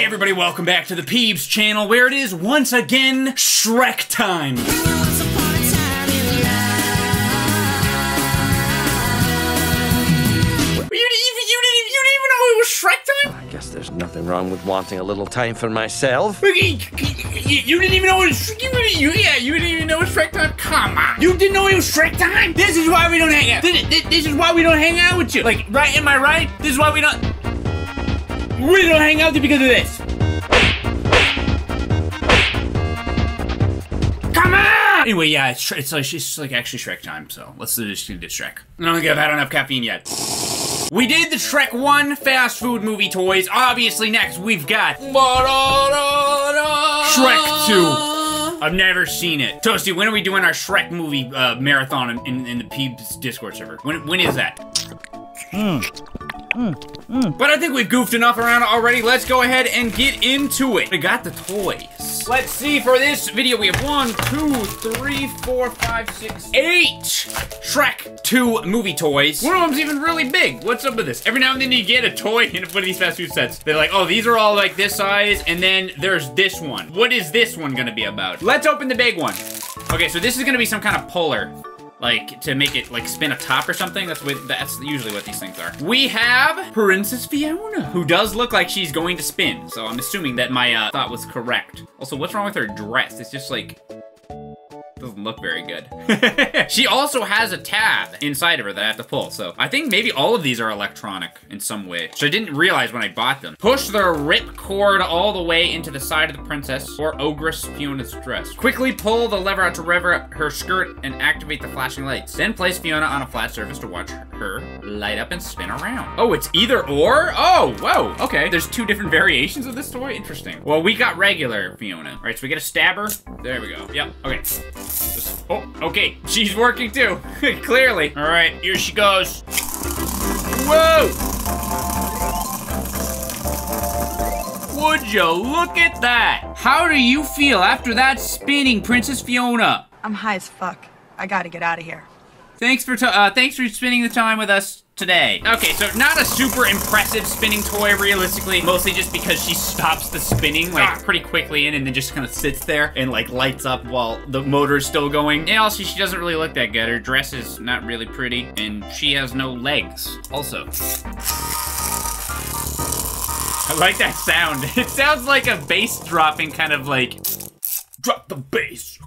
Hey everybody, welcome back to the Peebs channel where it is once again Shrek time. Once upon a time in You didn't even, you didn't, you didn't even know it was Shrek time? I guess there's nothing wrong with wanting a little time for myself. You, you- you didn't even know it was, you, you, yeah, you didn't even know it was Shrek time? Come on. You didn't know it was Shrek time? This is why we don't hang out. This, this, this is why we don't hang out with you. Like, right, am I right? This is why we don't, we don't hang out because of this. Come on! Anyway, yeah, it's, it's like it's like actually Shrek time, so let's just do this Shrek. I don't think I've had enough caffeine yet. We did the Shrek 1 fast food movie toys. Obviously, next we've got Shrek 2. I've never seen it. Toasty, when are we doing our Shrek movie uh, marathon in, in, in the Peebs Discord server? When, when is that? But I think we've goofed enough around already. Let's go ahead and get into it. We got the toys. Let's see, for this video, we have one, two, three, four, five, six, eight Shrek 2 movie toys. One of them's even really big. What's up with this? Every now and then you get a toy in one of these fast food sets. They're like, oh, these are all like this size, and then there's this one. What is this one gonna be about? Let's open the big one. Okay, so this is gonna be some kind of puller like to make it like spin a top or something. That's what that's usually what these things are. We have Princess Fiona, who does look like she's going to spin. So I'm assuming that my uh, thought was correct. Also, what's wrong with her dress? It's just like doesn't look very good. she also has a tab inside of her that I have to pull. So I think maybe all of these are electronic in some way, which I didn't realize when I bought them. Push the rip cord all the way into the side of the princess or ogress Fiona's dress. Quickly pull the lever out to rev her skirt and activate the flashing lights. Then place Fiona on a flat surface to watch her light up and spin around. Oh, it's either or? Oh, whoa, okay. There's two different variations of this toy? Interesting. Well, we got regular Fiona. All right, so we get a stabber. There we go. Yep, okay. Just- oh, okay. She's working too. Clearly. All right, here she goes. Whoa! Would you look at that? How do you feel after that spinning, Princess Fiona? I'm high as fuck. I gotta get out of here. Thanks for uh, thanks for spending the time with us today. Okay, so not a super impressive spinning toy, realistically. Mostly just because she stops the spinning like pretty quickly in, and then just kind of sits there and like lights up while the motor is still going. And also, she doesn't really look that good. Her dress is not really pretty, and she has no legs. Also. I like that sound. It sounds like a bass dropping kind of like drop the bass.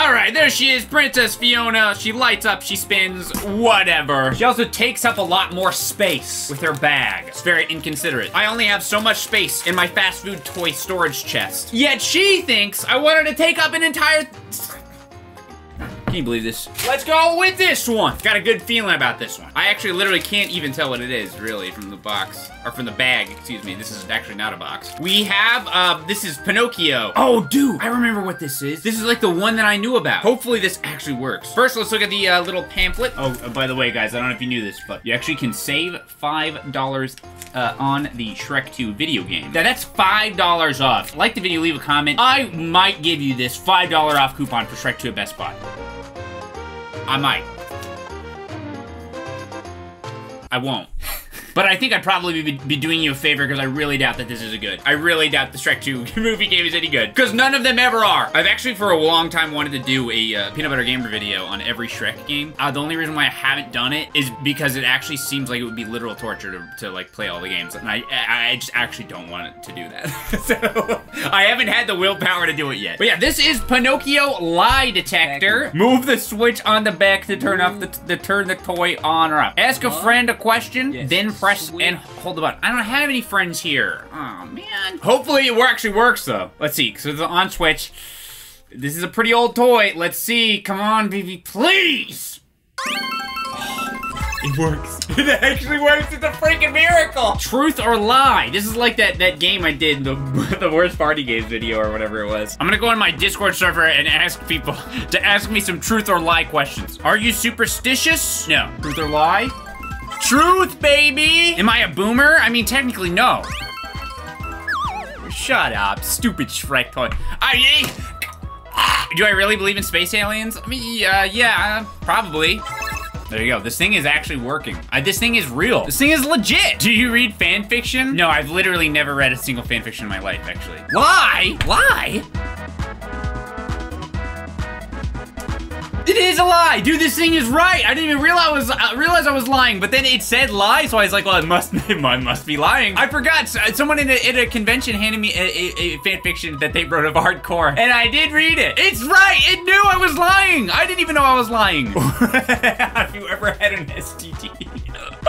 All right, there she is, Princess Fiona. She lights up, she spins, whatever. She also takes up a lot more space with her bag. It's very inconsiderate. I only have so much space in my fast food toy storage chest. Yet she thinks I wanted to take up an entire... Can you believe this? Let's go with this one. Got a good feeling about this one. I actually literally can't even tell what it is, really, from the box. Or from the bag, excuse me. This is actually not a box. We have, uh, this is Pinocchio. Oh, dude, I remember what this is. This is like the one that I knew about. Hopefully this actually works. First, let's look at the uh, little pamphlet. Oh, uh, by the way, guys, I don't know if you knew this, but you actually can save $5 uh, on the Shrek 2 video game. Now, that's $5 off. Like the video, leave a comment. I might give you this $5 off coupon for Shrek 2 at Best Buy. I might. I won't. But I think I'd probably be, be doing you a favor because I really doubt that this is a good. I really doubt the Shrek 2 movie game is any good. Because none of them ever are. I've actually for a long time wanted to do a uh, Peanut Butter Gamer video on every Shrek game. Uh, the only reason why I haven't done it is because it actually seems like it would be literal torture to, to like play all the games. And I, I, I just actually don't want to do that. so I haven't had the willpower to do it yet. But yeah, this is Pinocchio Lie Detector. Move the switch on the back to turn off the, to turn the toy on or off. Ask a friend a question, then press and hold the button. I don't have any friends here. Oh man. Hopefully it actually works though. Let's see. So it's on switch. This is a pretty old toy. Let's see. Come on, baby, please. It works. It actually works. It's a freaking miracle. Truth or lie? This is like that that game I did the the worst party games video or whatever it was. I'm gonna go on my Discord server and ask people to ask me some truth or lie questions. Are you superstitious? No. Truth or lie? Truth, baby. Am I a boomer? I mean, technically, no. Shut up, stupid Shrek toy. I. Do I really believe in space aliens? I mean, uh, yeah, probably. There you go. This thing is actually working. I, this thing is real. This thing is legit. Do you read fan fiction? No, I've literally never read a single fan fiction in my life, actually. Why? Lie? It is a lie, dude. This thing is right. I didn't even realize I was uh, realize I was lying, but then it said lie, so I was like, well, it must it must be lying. I forgot. Someone in a, in a convention handed me a, a, a fan fiction that they wrote of hardcore, and I did read it. It's right. It knew I was lying. I didn't even know I was lying. Have you ever had an STD?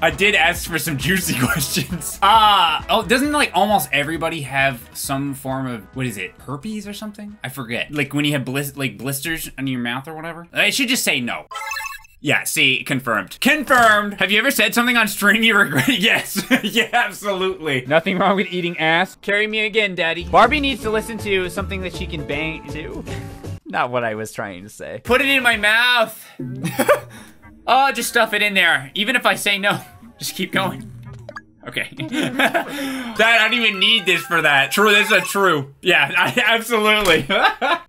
I did ask for some juicy questions. Ah, uh, oh, doesn't like almost everybody have some form of what is it, herpes or something? I forget. Like when you have blis like blisters on your mouth or whatever. I should just say no. Yeah, see, confirmed. Confirmed! Have you ever said something on stream you regret? yes, yeah, absolutely. Nothing wrong with eating ass. Carry me again, daddy. Barbie needs to listen to something that she can bang to. Not what I was trying to say. Put it in my mouth. Oh, just stuff it in there. Even if I say no, just keep going. Okay. that, I don't even need this for that. True, this is a true. Yeah, I, absolutely.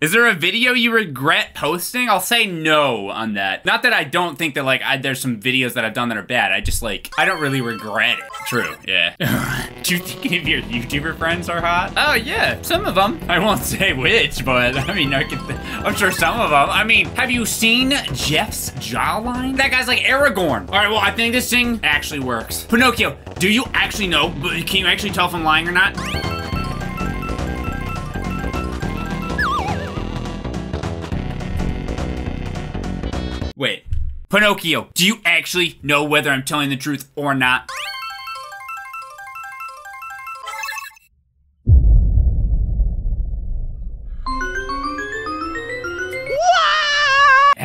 is there a video you regret posting? I'll say no on that. Not that I don't think that, like, I, there's some videos that I've done that are bad. I just, like, I don't really regret it. True, yeah. Do you think any of your YouTuber friends are hot? Oh, yeah, some of them. I won't say which, but, I mean, I can, I'm sure some of them. I mean, have you seen Jeff's jawline? That guy's like Aragorn. All right, well, I think this thing actually works. Pinocchio, do you actually but can you actually tell if I'm lying or not? Wait. Pinocchio, do you actually know whether I'm telling the truth or not?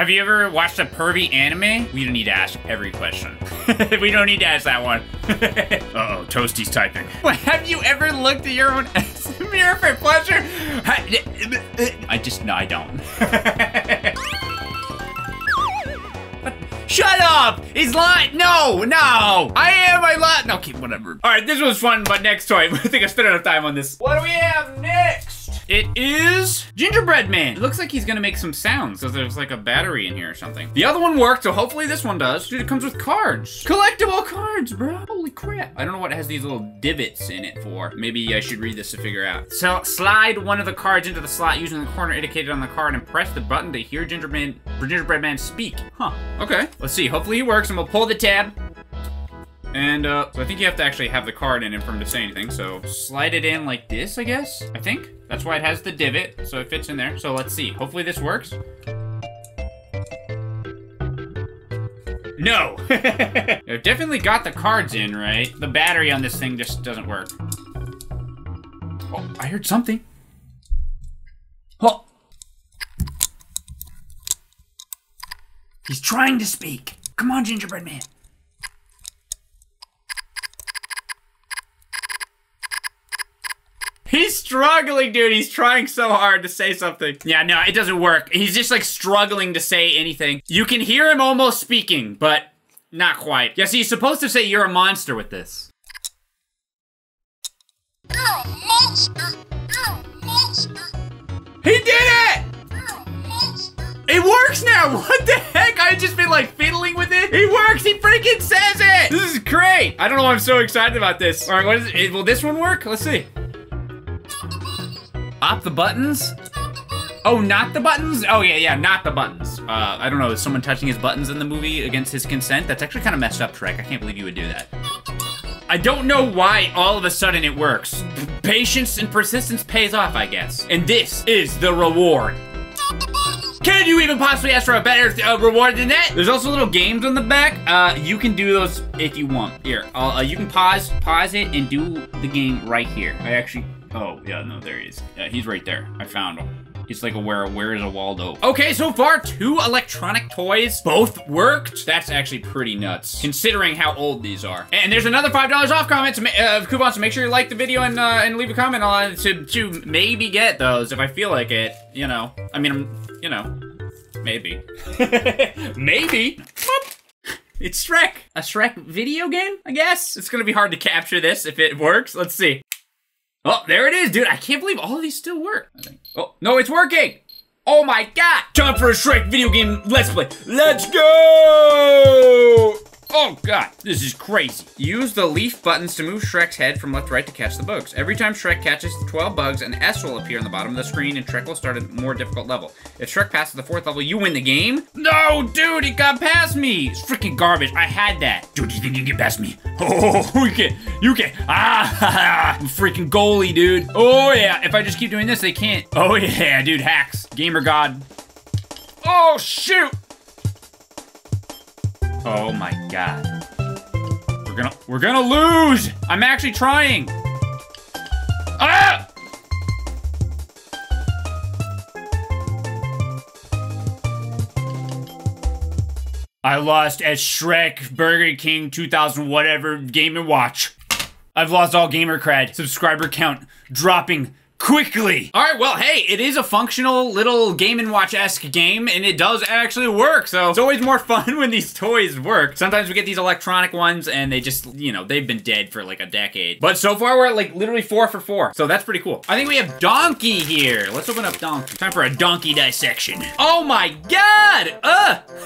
Have you ever watched a pervy anime? We don't need to ask every question. we don't need to ask that one. Uh-oh, Toasty's typing. What, have you ever looked at your own mirror for pleasure? I just, no, I don't. Shut up! He's lying! No, no! I am, I lied! Okay, whatever. All right, this was fun, but next time. I think I spent enough time on this. What do we have next? It is Gingerbread Man. It looks like he's gonna make some sounds because there's like a battery in here or something. The other one worked, so hopefully this one does. Dude, it comes with cards. Collectible cards, bro. Holy crap. I don't know what it has these little divots in it for. Maybe I should read this to figure out. So slide one of the cards into the slot using the corner indicated on the card and press the button to hear Gingerbread, Gingerbread Man speak. Huh, okay. Let's see, hopefully it works and we'll pull the tab. And, uh, so I think you have to actually have the card in it for him to say anything. So slide it in like this, I guess, I think. That's why it has the divot, so it fits in there. So let's see. Hopefully this works. No! I've definitely got the cards in, right? The battery on this thing just doesn't work. Oh, I heard something. Oh! He's trying to speak. Come on, Gingerbread Man. He's struggling, dude. He's trying so hard to say something. Yeah, no, it doesn't work. He's just like struggling to say anything. You can hear him almost speaking, but not quite. Yeah, Yes, he's supposed to say you're a monster with this. monster He did it! It works now! What the heck? I've just been like fiddling with it. It works! He freaking says it! This is great! I don't know why I'm so excited about this. All right, what is it? Will this one work? Let's see. Op the buttons? Oh, not the buttons? Oh, yeah, yeah, not the buttons. Uh, I don't know, is someone touching his buttons in the movie against his consent? That's actually kind of messed up, Trek. I can't believe you would do that. I don't know why all of a sudden it works. Patience and persistence pays off, I guess. And this is the reward. Can you even possibly ask for a better uh, reward than that? There's also little games on the back. Uh, you can do those if you want. Here, uh, you can pause, pause it, and do the game right here. I actually Oh, yeah, no, there he is. Yeah, he's right there. I found him. He's like a where where is a Waldo? Okay, so far two electronic toys both worked. That's actually pretty nuts considering how old these are. And there's another five dollars off comments uh, coupons. So make sure you like the video and uh, and leave a comment on to to maybe get those if I feel like it. You know, I mean, I'm you know, maybe, maybe. It's Shrek. A Shrek video game, I guess? It's gonna be hard to capture this if it works. Let's see. Oh, there it is, dude. I can't believe all of these still work. Oh, no, it's working. Oh my god! Time for a Shrek video game Let's Play. Let's go! Oh god, this is crazy. Use the leaf buttons to move Shrek's head from left to right to catch the bugs. Every time Shrek catches 12 bugs, an S will appear on the bottom of the screen and Shrek will start a more difficult level. If Shrek passes the fourth level, you win the game? No, dude, he got past me! It's freaking garbage. I had that. Dude, you think you can get past me? Oh, you can. You can. Ah, I'm freaking goalie, dude. Oh yeah, if I just keep doing this, they can't. Oh yeah, dude, hacks. Gamer God. Oh, shoot! Oh my god. We're gonna we're gonna lose! I'm actually trying! Ah! I lost at Shrek, Burger King, 2000 whatever, Game and Watch. I've lost all gamer cred. Subscriber count dropping quickly. All right, well, hey, it is a functional little Game and Watch-esque game, and it does actually work, so it's always more fun when these toys work. Sometimes we get these electronic ones, and they just, you know, they've been dead for like a decade. But so far, we're at like literally four for four, so that's pretty cool. I think we have Donkey here. Let's open up Donkey. Time for a Donkey dissection. Oh my god! Ugh!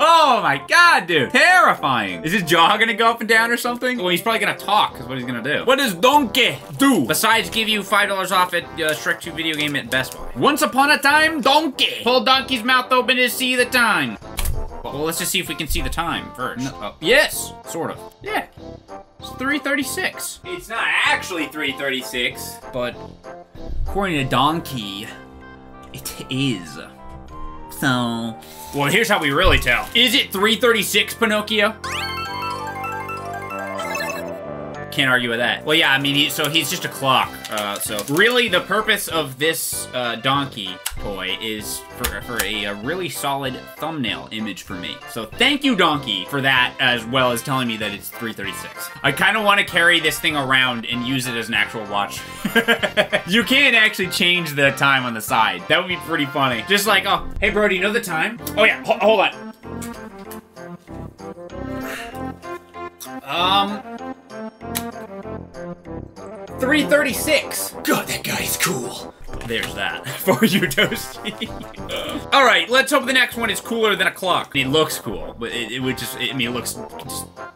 oh my god, dude. Terrifying. Is his jaw gonna go up and down or something? Well, he's probably gonna talk, is what he's gonna do. What does Donkey do? Besides give you $5 off at uh, Shrek 2 video game at Best Buy. Once upon a time, Donkey. Pull Donkey's mouth open to see the time. Well, let's just see if we can see the time first. oh, yes, sort of. Yeah, it's 3.36. It's not actually 3.36, but according to Donkey, it is. So, well, here's how we really tell. Is it 3.36, Pinocchio? Can't argue with that. Well, yeah, I mean, he, so he's just a clock. Uh, so really, the purpose of this uh, donkey toy is for, for a, a, really solid thumbnail image for me. So thank you, Donkey, for that, as well as telling me that it's 336. I kind of want to carry this thing around and use it as an actual watch. you can't actually change the time on the side. That would be pretty funny. Just like, oh, hey, bro, do you know the time? Oh, yeah, Ho hold on. Um, 336. God, that guy's cool. There's that for you, Toasty. All right, let's hope the next one is cooler than a clock. It looks cool, but it, it would just, I mean, it looks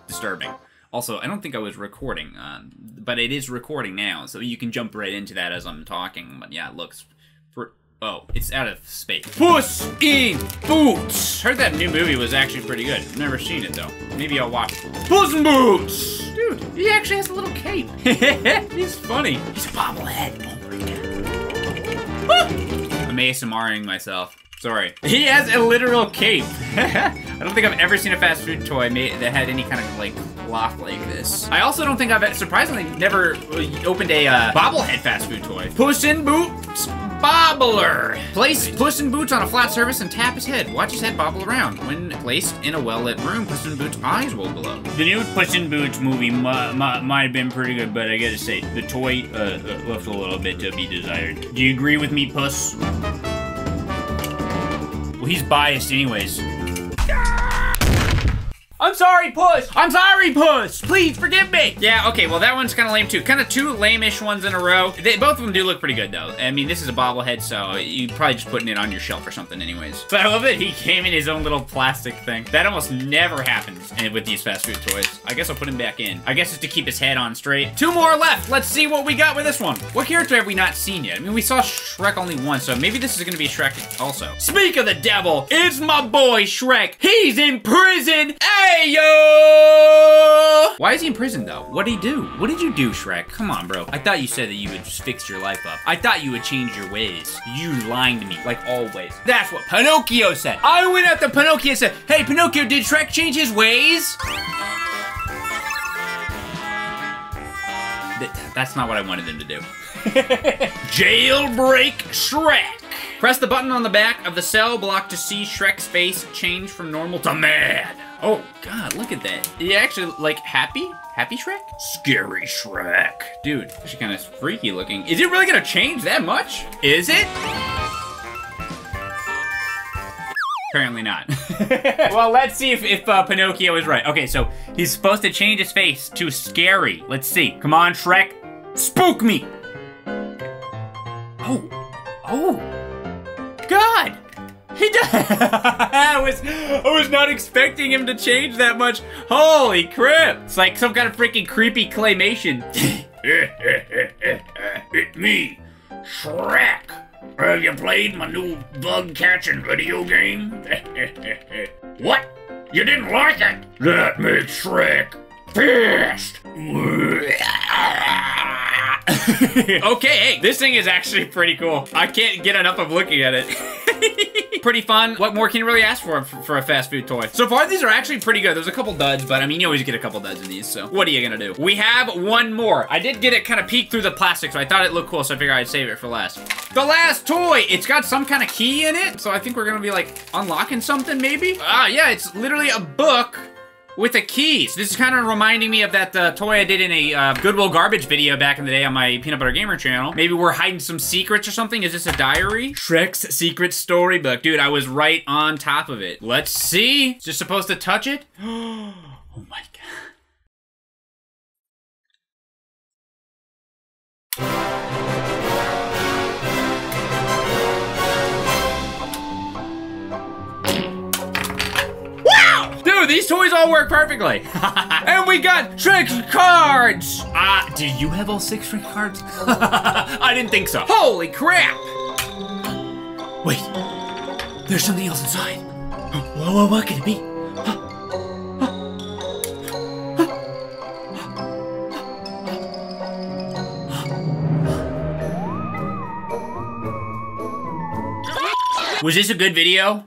disturbing. Also, I don't think I was recording, uh, but it is recording now, so you can jump right into that as I'm talking. But yeah, it looks Oh, it's out of space. Puss in Boots! Heard that new movie was actually pretty good. Never seen it though. Maybe I'll watch it. Puss in Boots! Dude, he actually has a little cape. He's funny. He's a bobblehead. Oh my god. I'm ASMRing myself. Sorry. He has a literal cape. I don't think I've ever seen a fast food toy made that had any kind of like cloth like this. I also don't think I've surprisingly never opened a uh, bobblehead fast food toy. Puss in Boots Bobbler. Place Puss in Boots on a flat surface and tap his head. Watch his head bobble around. When placed in a well-lit room, Puss in Boots' eyes will glow. The new Puss in Boots movie might have been pretty good, but I gotta say, the toy uh, left a little bit to be desired. Do you agree with me, Puss? Well, he's biased anyways. I'm sorry, Puss! I'm sorry, Puss! Please, forgive me! Yeah, okay, well, that one's kind of lame, too. Kind of two lame-ish ones in a row. They, both of them do look pretty good, though. I mean, this is a bobblehead, so you're probably just putting it on your shelf or something anyways. But I love that he came in his own little plastic thing. That almost never happens with these fast food toys. I guess I'll put him back in. I guess it's to keep his head on straight. Two more left! Let's see what we got with this one. What character have we not seen yet? I mean, we saw Shrek only once, so maybe this is gonna be Shrek also. Speak of the devil, it's my boy Shrek. He's in prison! Hey, yo! Why is he in prison, though? What did he do? What did you do, Shrek? Come on, bro. I thought you said that you would just fix your life up. I thought you would change your ways. You lying to me, like always. That's what Pinocchio said. I went to Pinocchio and said, Hey, Pinocchio, did Shrek change his ways? That's not what I wanted him to do. Jailbreak Shrek. Press the button on the back of the cell block to see Shrek's face change from normal to mad. Oh, God, look at that. He actually, like, happy? Happy Shrek? Scary Shrek. Dude, actually kind of freaky looking. Is it really gonna change that much? Is it? Apparently not. well, let's see if, if uh, Pinocchio is right. Okay, so he's supposed to change his face to scary. Let's see. Come on, Shrek. Spook me! Oh. Oh. God! He does. I was, I was not expecting him to change that much. Holy crap! It's like some kind of freaking creepy claymation. it's me, Shrek. Have you played my new bug catching video game? what? You didn't like it? That makes Shrek pissed. okay, hey, this thing is actually pretty cool. I can't get enough of looking at it. Pretty fun. What more can you really ask for, for a fast food toy? So far, these are actually pretty good. There's a couple duds, but I mean, you always get a couple duds in these, so what are you gonna do? We have one more. I did get it kind of peek through the plastic, so I thought it looked cool, so I figured I'd save it for last. The last toy! It's got some kind of key in it, so I think we're gonna be, like, unlocking something, maybe? Ah, yeah, it's literally a book with a key. So this is kind of reminding me of that uh, toy I did in a uh, Goodwill Garbage video back in the day on my Peanut Butter Gamer channel. Maybe we're hiding some secrets or something. Is this a diary? Shrek's Secret Storybook. Dude, I was right on top of it. Let's see. Is this supposed to touch it? oh my god. These toys all work perfectly. and we got trick cards. Ah, uh, do you have all six trick cards? I didn't think so. Holy crap. Wait, there's something else inside. Whoa, whoa, what could it be? Was this a good video?